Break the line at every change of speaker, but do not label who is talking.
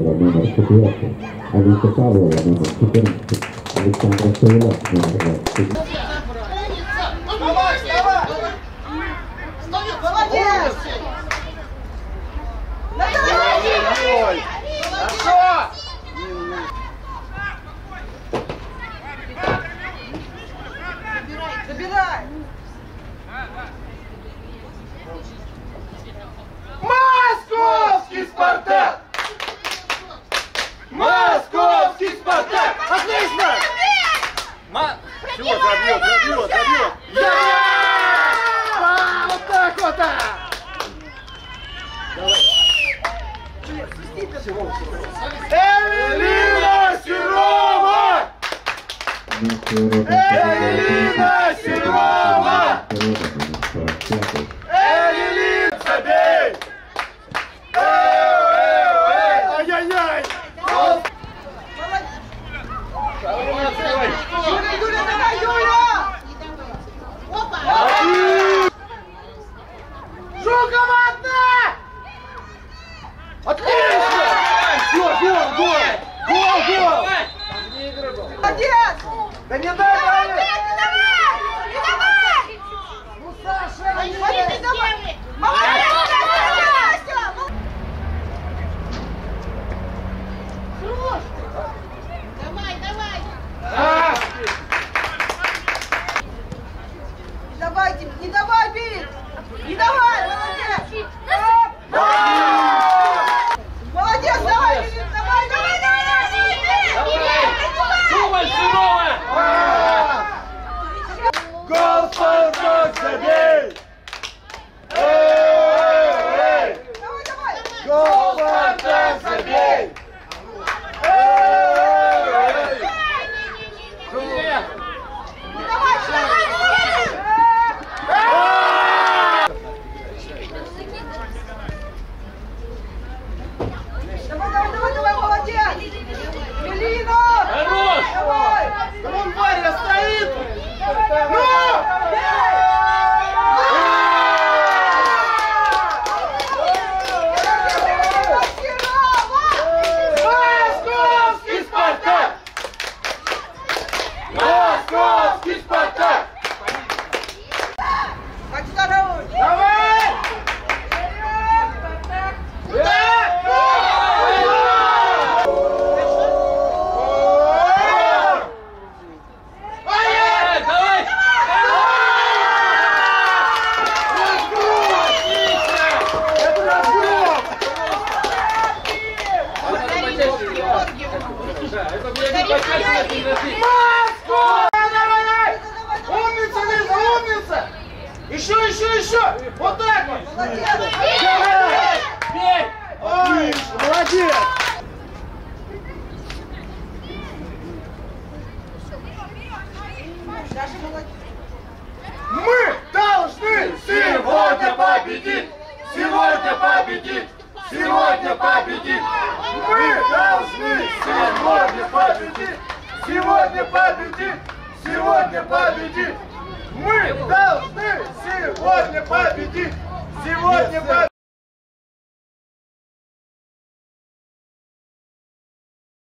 номер 4, Алиса Павлова, номер 14, Александра Саила, номер 20.
Давай, вставай! Молодец! Ой, Хорошо! Забирай! Московский Спартак! Московский Спартак! Отлично! Ма... Чего забьет, забьет, забьет! Да! А, Вот так вот! а! Эвелина Серова! Элина Серова! Эвелин, забей! Эу, эу, эй! Ай-яй-яй! Юля, Юля, давай, Юля! Жукова одна! Отлично! Гол, гол, гол! Гол, гол! Молодец! Да не дай, дай! Ну, Саша, не дай!
Давай, давай!
А!
Не давайте, не давай, бить! Не давай, молодец! Молодец, давай, Лилит, давай, давай, давай, давай!
А! Гол Спартак, забей! Эй, эй!
Давай, давай!
Гол Спартак, забей! Эй, эй!
Не давай, Давай, давай, давай, давай, молодец! Лилина!
Хорош!
Давай!
Да вон Варя стоит! Ну! Московский Спартак! Московский Спартак!
Как здорово!
Давай! Это разгром! Москва! Давай, давай! Умница, Лиза, умница! Еще, еще, еще! Вот так вот! Давай! Бей! Ой, молодец!
Молодец!
Мы должны сегодня победить! Сегодня победить! Сегодня победить! Мы должны сегодня победить! Сегодня победить! Сегодня победить! Мы должны сегодня победить! Сегодня победить!